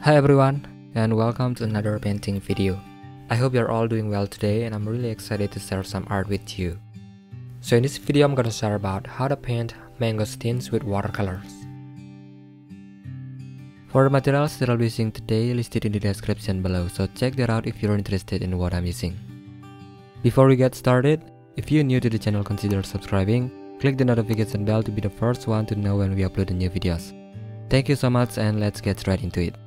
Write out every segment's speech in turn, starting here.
Hi everyone and welcome to another painting video. I hope you're all doing well today and I'm really excited to share some art with you. So in this video I'm gonna share about how to paint mangosteens with watercolors. For the materials that I'll be using today listed in the description below so check that out if you're interested in what I'm using. Before we get started, if you're new to the channel consider subscribing, click the notification bell to be the first one to know when we upload new videos. Thank you so much and let's get straight into it.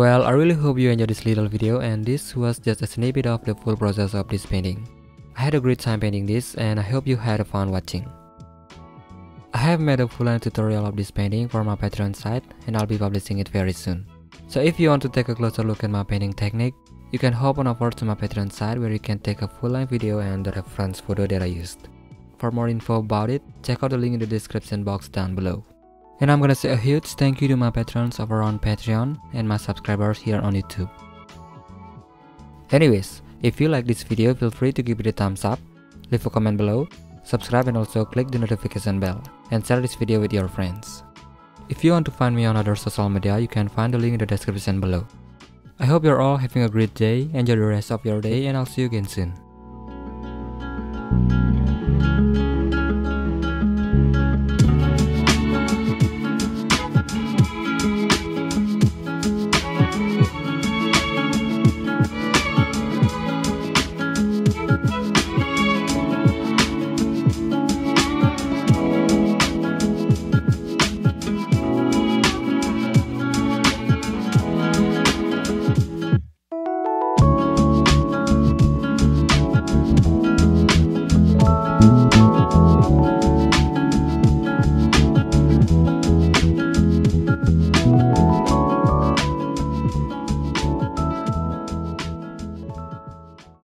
Well, I really hope you enjoyed this little video and this was just a snippet of the full process of this painting. I had a great time painting this and I hope you had fun watching. I have made a full-length tutorial of this painting for my Patreon site and I'll be publishing it very soon. So if you want to take a closer look at my painting technique, you can hop on over to my Patreon site where you can take a full-length video and the reference photo that I used. For more info about it, check out the link in the description box down below. And I'm gonna say a huge thank you to my patrons over on Patreon and my subscribers here on YouTube. Anyways, if you like this video, feel free to give it a thumbs up, leave a comment below, subscribe and also click the notification bell, and share this video with your friends. If you want to find me on other social media, you can find the link in the description below. I hope you're all having a great day, enjoy the rest of your day, and I'll see you again soon.